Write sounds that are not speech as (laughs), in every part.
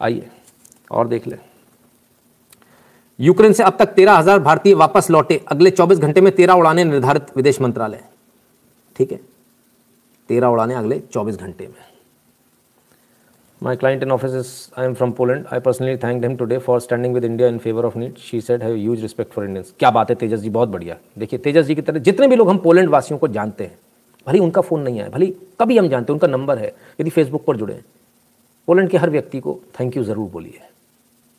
आइए, और देख लें। यूक्रेन से अब तक तेरह हज़ार भारतीय वापस लौटे। अगले 24 घंटे में तेरह उड़ाने निर्धारित विदेश मंत्रालय। ठीक है? तेरह उड़ाने अगले 24 घंटे में। My client in office is, I am from Poland. I personally thanked him today for standing with India in favor of need. She said, have huge respect for Indians. क्या बात है, तेजस जी? बहुत बढ़िया। देखिए, तेजस जी की तरह जितने भी लोग हम पोलैंड वासियों को जानते हैं, भले उनका फ़ोन नहीं आया, भले कभी हम जानते हैं, उनका नंबर है, यदि फेसबुक पर जुड़े पोलैंड के हर व्यक्ति को थैंक यू ज़रूर बोलिए।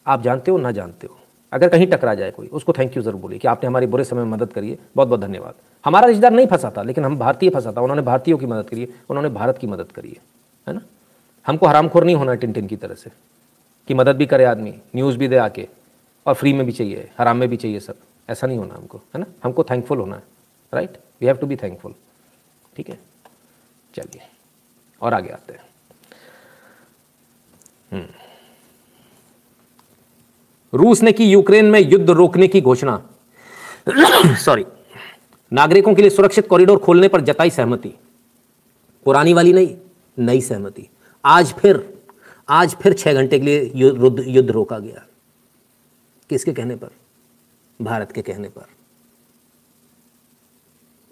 आप जानते हो, ना जानते हो? अगर कहीं टकरा जाए कोई, उसको थैंक यू ज़रूर बोलिए कि आपने हमारे बुरे समय में मदद करी है। बहुत बहुत धन्यवाद। हमारा रिश्तेदार नहीं फंसा था, लेकिन हम भारतीय फंसा था। उन्होंने भारतीयों की मदद करी है, उन्होंने भारत की मदद करी है है ना? हमको हरामखोर नहीं होना टिन टिन की तरह से, कि मदद भी करे आदमी न्यूज़ भी दे आके, और फ्री में भी चाहिए, हराम में भी चाहिए सब। ऐसा नहीं होना हमको, है ना? हमको थैंकफुल होना है right we have to be thankful ठीक है? चलिए, और आगे आते हैं। रूस ने की यूक्रेन में युद्ध रोकने की घोषणा। (coughs) सॉरी नागरिकों के लिए सुरक्षित कॉरिडोर खोलने पर जताई सहमति। पुरानी वाली नहीं, नई सहमति। आज फिर आज फिर छह घंटे के लिए युद्ध युद्ध रोका गया। किसके कहने पर? भारत के कहने पर।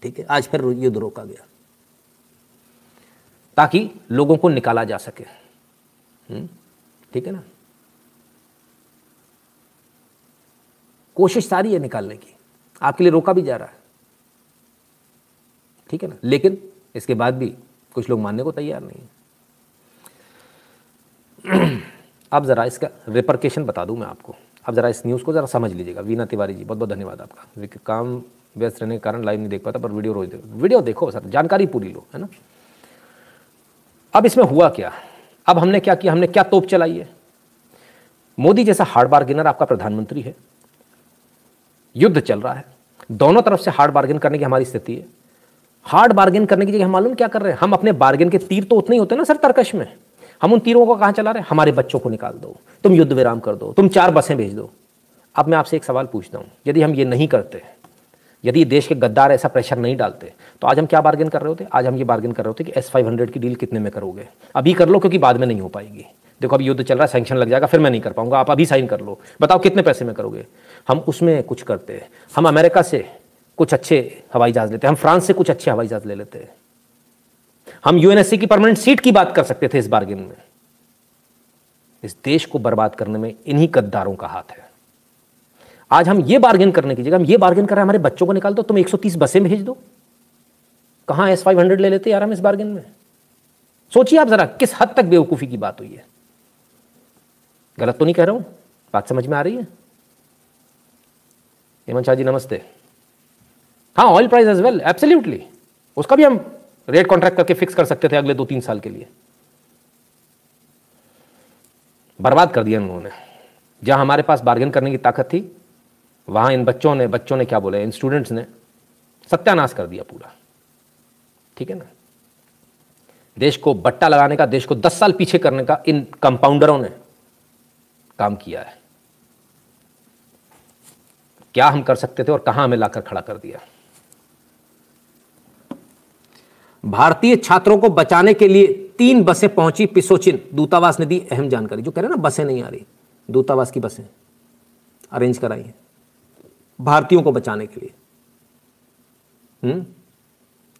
ठीक है, आज फिर युद्ध रोका गया। ताकि लोगों को निकाला जा सके। हम्म? ठीक है ना? कोशिश सारी है निकालने की। आपके लिए रोका भी जा रहा है। ठीक है ना? लेकिन इसके बाद भी कुछ लोग मानने को तैयार नहीं अब (clears throat) ज़रा इसका रिपरकेशन बता दूँ मैं आपको। अब ज़रा इस न्यूज़ को ज़रा समझ लीजिएगा। वीना तिवारी जी बहुत बहुत धन्यवाद आपका। काम व्यस्त रहने के कारण लाइव नहीं देख पाता, पर वीडियो रोज देखो। वीडियो देखो सर, जानकारी पूरी लो, है ना? अब इसमें हुआ क्या? अब हमने क्या किया? हमने क्या तोप चलाई है? मोदी जैसा हार्ड बार्गेनर आपका प्रधानमंत्री है। युद्ध चल रहा है। दोनों तरफ़ से हार्ड बार्गेन करने की हमारी स्थिति है। हार्ड बार्गेन करने की जगह हम मालूम क्या कर रहे हैं? हम अपने बार्गेन के तीर तो उतने ही होते हैं ना सर तर्कश में। हम उन तीरों को कहाँ चला रहे हैं? हमारे बच्चों को निकाल दो। तुम युद्ध विराम कर दो। तुम चार बसें भेज दो। अब मैं आपसे एक सवाल पूछता हूँ। यदि हम ये नहीं करते यदि देश के गद्दार ऐसा प्रेशर नहीं डालते तो आज हम क्या बार्गेन कर रहे होते? आज हम ये बार्गेन कर रहे होते कि एस फाइव हंड्रेड की डील कितने में करोगे? अभी कर लो, क्योंकि बाद में नहीं हो पाएगी। देखो, अभी युद्ध चल रहा है सैंक्शन लग जाएगा, फिर मैं नहीं कर पाऊँगा। आप अभी साइन कर लो। बताओ, कितने पैसे में करोगे? हम उसमें कुछ करते हैं। हम अमेरिका से कुछ अच्छे हवाई जहाज़ लेते हैं। हम फ्रांस से कुछ अच्छे हवाई जहाज़ ले लेते हैं। हम यूएनएससी की परमानेंट सीट की बात कर सकते थे इस बार्गेन में। इस देश को बर्बाद करने में इन्हीं गद्दारों का हाथ है। आज हम ये बार्गेन करने की जगह हम ये बार्गेन कर रहे हैं, हमारे बच्चों को निकाल दो, तुम 130 बसें भेज दो। कहाँ एस फाइव हंड्रेड ले लेते यार हम इस बार्गेन में? सोचिए आप जरा, किस हद तक बेवकूफ़ी की बात हुई है? गलत तो नहीं कह रहा हूँ, बात समझ में आ रही है? हेमंत शाह जी, नमस्ते। हाँ oil price as well absolutely उसका भी हम रेट कॉन्ट्रैक्ट करके फिक्स कर सकते थे अगले दो तीन साल के लिए। बर्बाद कर दिया उन्होंने। जहाँ हमारे पास बार्गेन करने की ताकत थी वहाँ इन बच्चों ने बच्चों ने क्या बोले? इन स्टूडेंट्स ने सत्यानाश कर दिया पूरा। ठीक है ना? देश को बट्टा लगाने का, देश को दस साल पीछे करने का इन कंपाउंडरों ने काम किया है। क्या हम कर सकते थे और कहाँ हमें लाकर खड़ा कर दिया? भारतीय छात्रों को बचाने के लिए तीन बसें पहुँची पिसोचिन। दूतावास ने दी अहम जानकारी। जो कह रहे हैं ना, बसें नहीं आ रही। दूतावास की बसें। अरेंज कराई हैं। भारतीयों को बचाने के लिए। हम्म?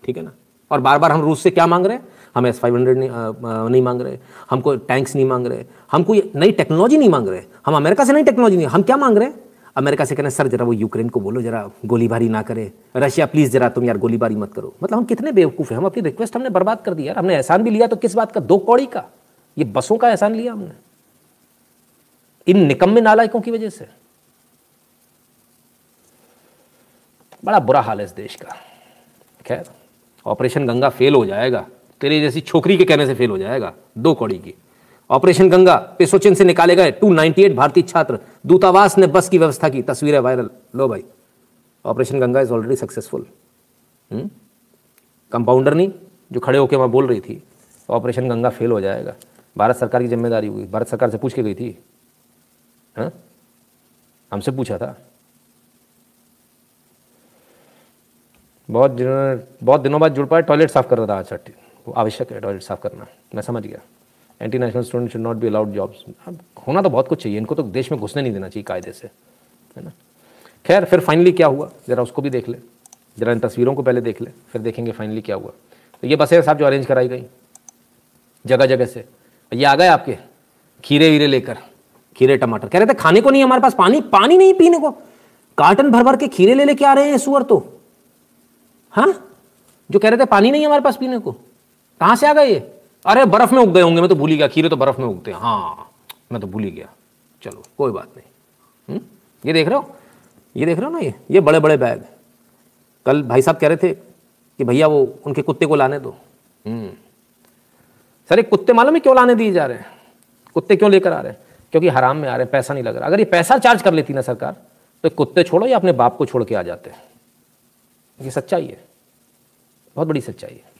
ठीक है ना? और बार बार हम रूस से क्या मांग रहे हैं? हम एस फाइव हंड्रेड नहीं, मांग रहे। हमको टैंक्स नहीं मांग रहे। हमको नई टेक्नोलॉजी नहीं मांग रहे। हम अमेरिका से नई टेक्नोलॉजी नहीं हम क्या मांग रहे हैं? अमेरिका से कहना सर जरा वो यूक्रेन को बोलो जरा गोलीबारी ना करे। रशिया प्लीज़ जरा तुम यार गोलीबारी मत करो। मतलब हम कितने बेवकूफ़ हैं? हम अपनी रिक्वेस्ट हमने बर्बाद कर दिया यार। हमने एहसान भी लिया तो किस बात का? दो कौड़ी का। ये बसों का एहसान लिया हमने। इन निकम्मे नालायकों की वजह से। बड़ा बुरा हाल है इस देश का। खैर, ऑपरेशन गंगा फेल हो जाएगा, तेरी जैसी छोकरी के कहने से फेल हो जाएगा, दो कौड़ी की। ऑपरेशन गंगा पेसोचिन से निकाले गए 298 भारतीय छात्र, दूतावास ने बस की व्यवस्था की, तस्वीरें वायरल। लो भाई, operation Ganga is already successful compounder नहीं, जो खड़े होकर वहाँ बोल रही थी, ऑपरेशन गंगा फेल हो जाएगा। भारत सरकार की ज़िम्मेदारी हुई भारत सरकार से पूछ के गई थी। हाँ? हमसे पूछा था। बहुत दिनों बहुत दिनों बाद जुड़ पाए टॉयलेट साफ़ कर रहा था आज वो आवश्यक है टॉयलेट साफ़ करना। मैं समझ गया। Anti national student should not be allowed jobs होना तो बहुत कुछ चाहिए, इनको तो देश में घुसने नहीं देना चाहिए कायदे से। है ना? खैर, फिर फाइनली क्या हुआ? ज़रा उसको भी देख ले। ज़रा इन तस्वीरों को पहले देख ले, फिर देखेंगे फाइनली क्या हुआ। तो ये बसें साहब जो अरेंज कराई गई जगह जगह से। ये आ गए आपके, खीरे वीरे लेकर, खीरे टमाटर। कह रहे थे, खाने को नहीं हमारे पास, पानी पानी नहीं पीने को। कार्टन भर भर के खीरे ले लेके आ रहे हैं सुअर तो। हाँ? जो कह रहे थे पानी नहीं हमारे पास पीने को। कहाँ से आ गए ये? अरे, बर्फ़ में उग गए होंगे, मैं तो भूल ही गया, खीरे तो बर्फ़ में उगते हैं। हाँ मैं तो भूल ही गया। चलो, कोई बात नहीं। हुँ? हम्म? ये देख रहे हो? ये देख रहे हो ना ये? ये बड़े बड़े बैग कल भाई साहब कह रहे थे कि भैया वो उनके कुत्ते को लाने दो। हम्म। सर, एक कुत्ते मालूम है क्यों लाने दिए जा रहे हैं? कुत्ते क्यों लेकर आ रहे हैं? क्योंकि हराम में आ रहे हैं, पैसा नहीं लग रहा। अगर ये पैसा चार्ज कर लेती ना सरकार तो कुत्ते छोड़ो या अपने बाप को छोड़ के आ जाते हैं। ये सच्चाई है। बहुत बड़ी सच्चाई है।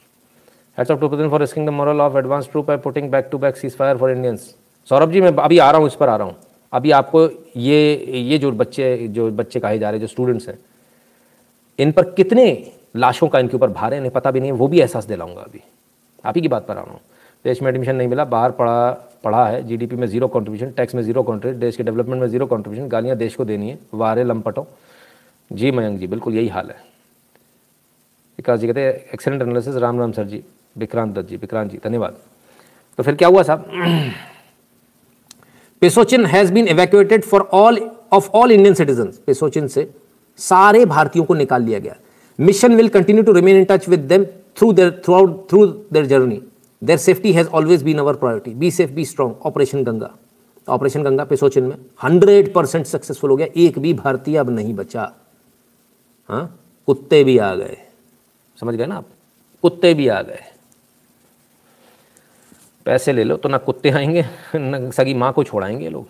Hats off to Putin for risking the moral of advanced troop by putting back to back ceasefire for Indians. Saurabh ji, मैं अभी आ रहा हूँ, इस पर आ रहा हूँ। अभी आपको ये ये जो बच्चे जो बच्चे कहे जा रहे जो स्टूडेंट्स हैं, इन पर कितने लाशों का इनके ऊपर भार है, इन्हें पता भी नहीं वो भी एहसास दिलाऊँगा अभी। आप ही की बात पर आ रहा हूँ। देश में एडमिशन नहीं मिला, बाहर पढ़ा पढ़ा है जीडीपी में ज़ीरो कंट्रीब्यूशन टैक्स में ज़ीरो कॉन्ट्रीब्यूशन देश के डेवलपमेंट में ज़ीरो कंट्रीब्यूशन गालियाँ देश को देनी है, वारे लंपटो। जी मयंक जी, बिल्कुल यही हाल है। विकास जी कहते हैं excellent analysis Ram Ram sir ji Vikrant Dutt ji Vikrant ji, धन्यवाद। तो फिर क्या हुआ साहब? Pisochyn has been evacuated for all of all Indian citizen Pisochyn से सारे भारतीयों को निकाल लिया गया। Mission will continue to remain in touch with them through their throughout through their journey their safety has always been our priority be safe be strong operation Ganga operation Ganga Pisochyn में hundred percent successful हो गया। एक भी भारतीय अब नहीं बचा। हाँ? कुत्ते भी आ गए। समझ गए ना आप? कुत्ते भी आ गए। पैसे ले लो तो ना कुत्ते आएँगे, (laughs) ना सगी माँ को छोड़ाएँगे लोग।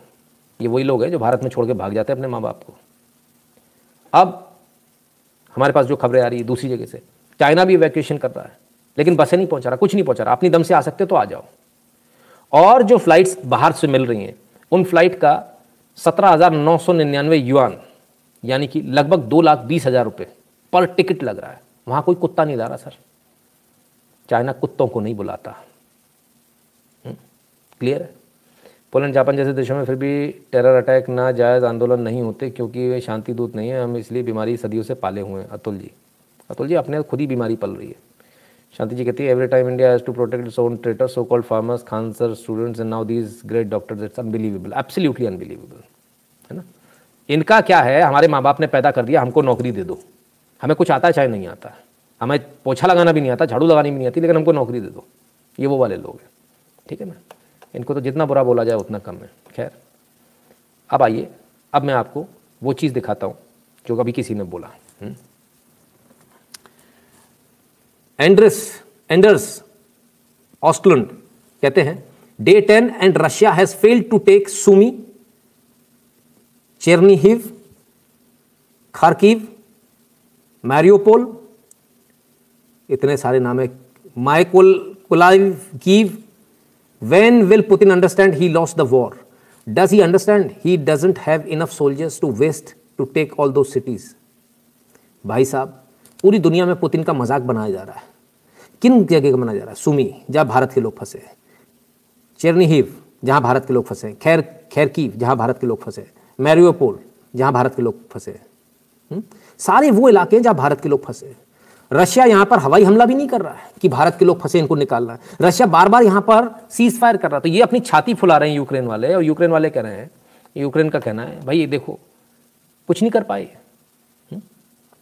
ये वही लोग हैं जो भारत में छोड़ के भाग जाते हैं अपने माँ बाप को। अब हमारे पास जो खबरें आ रही है दूसरी जगह से, चाइना भी वैक्यूएशन कर रहा है, लेकिन बसें नहीं पहुँचा रहा, कुछ नहीं पहुँचा रहा। अपनी दम से आ सकते तो आ जाओ। और जो फ्लाइट्स बाहर से मिल रही हैं, उन फ़्लाइट का सत्रह हज़ार नौ सौ निन्यानवे युआन यानी कि लगभग दो लाख बीस हज़ार रुपये पर टिकट लग रहा है। वहाँ कोई कुत्ता नहीं ला रहा सर। चाइना कुत्तों को नहीं बुलाता। क्लियर है? पोलैंड, जापान जैसे देशों में फिर भी टेरर अटैक ना जायज़ आंदोलन नहीं होते क्योंकि वे शांति दूत नहीं है। हम इसलिए बीमारी सदियों से पाले हुए हैं। अतुल जी। अतुल जी, अपने खुद ही बीमारी पल रही है। शांति जी कहती है every time India has to protect its own traitor so called farmers खानसर students and now these great doctors it's unbelievable absolutely unbelievable है ना? इनका क्या है? हमारे माँ बाप ने पैदा कर दिया, हमको नौकरी दे दो। हमें कुछ आता है चाहे नहीं आता। है हमें पोछा लगाना भी नहीं आता, झाड़ू लगानी भी नहीं आती, लेकिन हमको नौकरी दे दो। ये वो वाले लोग हैं। ठीक है ना? इनको तो जितना बुरा बोला जाए, उतना कम है। खैर, अब आइए। अब मैं आपको वो चीज़ दिखाता हूँ, जो कभी किसी ने बोला। एंड्रस, एंडर्स, ऑस्टलैंड कहते हैं, day ten and Russia has failed to take Sumy, Chernihiv, Kharkiv Mariupol इतने सारे नाम है। माइकोल कुलाइव When will Putin understand he lost the war? Does he understand he doesn't have enough soldiers to waste, to take all those cities? भाई साहब, पूरी दुनिया में Putin का मज़ाक बनाया जा रहा है। किन जगह का बनाया जा रहा है? सुमी, जहाँ भारत के लोग फंसे हैं। चेरनीहिव, जहाँ भारत के लोग फंसे हैं। खैर खैरकीव, जहाँ भारत के लोग फंसे हैं। मैरियोपोल जहाँ भारत के लोग फंसे हम्म? सारे वो इलाके हैं जहाँ भारत के लोग फंसे हैं। रशिया यहाँ पर हवाई हमला भी नहीं कर रहा है कि भारत के लोग फंसे, इनको निकालना है। रशिया बार बार यहाँ पर सीज फायर कर रहा है। तो ये अपनी छाती फुला रहे हैं यूक्रेन वाले और यूक्रेन वाले कह रहे हैं, यूक्रेन का कहना है, भाई, ये देखो, कुछ नहीं कर पाए?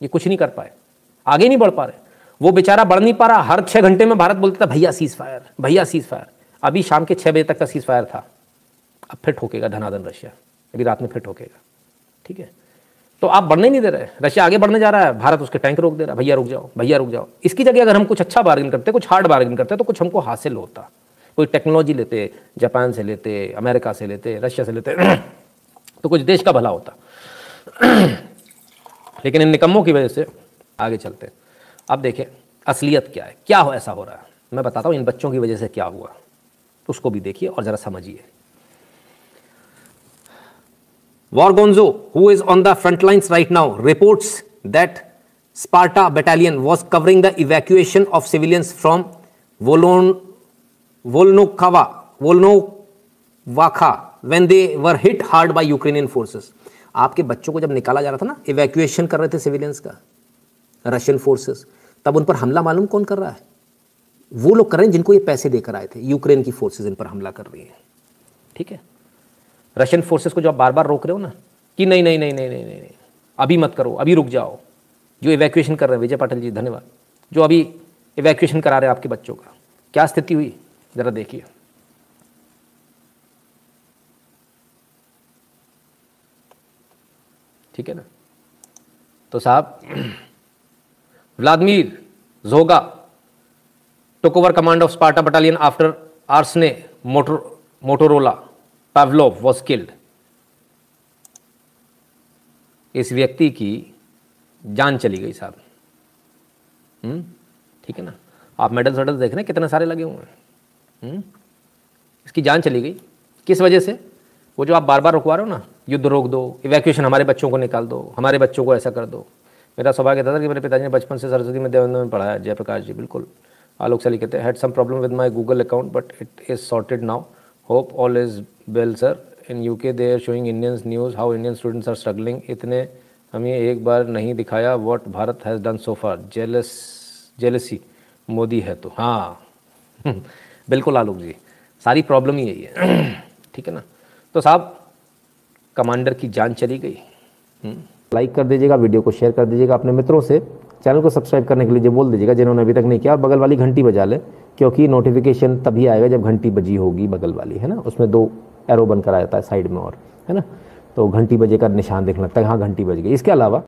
ये कुछ नहीं कर पाए। आगे नहीं बढ़ पा रहे। वो बेचारा बढ़ नहीं पा रहा। हर छह घंटे में भारत बोलता था, भैया सीज फायर भैया सीज फायर अभी शाम के छह बजे तक का सीज फायर था। अब फिर ठोकेगा धनाधन रशिया। अभी रात में फिर ठोकेगा। ठीक है? तो आप बढ़ने नहीं दे रहे रशिया आगे बढ़ने जा रहा है, भारत उसके टैंक रोक दे रहा है। भैया, रुक जाओ, भैया, रुक जाओ। इसकी जगह अगर हम कुछ अच्छा बार्गेन करते, कुछ हार्ड बार्गेन करते तो कुछ हमको हासिल होता। कोई टेक्नोलॉजी लेते, जापान से लेते, अमेरिका से लेते, रशिया से लेते (clears throat) तो कुछ देश का भला होता। (clears throat) लेकिन इन निकम्मों की वजह से आगे चलते। अब देखें, असलियत क्या है? क्या हो, ऐसा हो रहा है? मैं बताता हूँ, इन बच्चों की वजह से क्या हुआ। उसको भी देखिए और ज़रा समझिए। Wargonzo, who is on the front lines right now, reports that Sparta battalion was covering the evacuation of civilians from Volon, Volnokava Wakha when they were hit hard by Ukrainian forces आपके बच्चों को जब निकाला जा रहा था ना evacuation कर रहे थे सिविलियंस का रशियन फोर्सेस तब उन पर हमला मालूम कौन कर रहा है? वो लोग कर रहे हैं जिनको ये पैसे देकर आए थे यूक्रेन की फोर्सेस इन पर हमला कर रही है। ठीक है। रशियन फोर्सेस को जो आप बार बार रोक रहे हो ना कि नहीं नहीं नहीं नहीं नहीं नहीं, अभी मत करो अभी रुक जाओ। जो इवैक्यूएशन कर रहे हैं विजय पाटिल जी धन्यवाद। जो अभी इवैक्यूएशन करा रहे हैं आपके बच्चों का क्या स्थिति हुई? ज़रा देखिए। ठीक है ना? तो साहब (clears throat) Vladimir Zhoga took over command of Sparta battalion after Arsene Motor, Motorola Pavlov was killed. इस व्यक्ति की जान चली गई साहब। हम्म? ठीक है ना? आप मेडल्स वेडल्स देख रहे हैं, कितने सारे लगे हुए हैं। हम्म? इसकी जान चली गई। किस वजह से? वो जो आप बार बार रुकवा रहे हो ना, युद्ध रोक दो इवैक्यूएशन हमारे बच्चों को निकाल दो, हमारे बच्चों को ऐसा कर दो। मेरा सौभाग्य था कि मेरे पिताजी ने बचपन से सरस्वती में देवेंद्र में पढ़ाया जयप्रकाश जी, बिल्कुल। आलोक सली कहते हैं had some problem with my Google account but it is sorted now hope all is well sir in U K they are showing Indians news how Indian students are struggling इतने हमें एक बार नहीं दिखाया what Bharat has done so far jealous jealousy Modi है तो। हाँ। (laughs) बिल्कुल आलोक जी। सारी प्रॉब्लम ही यही है। (clears throat) ठीक है ना? तो साहब कमांडर की जान चली गई। लाइक कर दीजिएगा वीडियो को शेयर कर दीजिएगा अपने मित्रों से। चैनल को सब्सक्राइब करने के लिए बोल दीजिएगा, जिन्होंने अभी तक नहीं किया, और बगल वाली घंटी बजा ले, क्योंकि नोटिफिकेशन तभी आएगा जब घंटी बजी होगी बगल वाली, है ना? उसमें दो एरो बनकर आ जाता है साइड में और, है ना? तो घंटी बजे का निशान देखने लगता है हाँ घंटी बज गई। इसके अलावा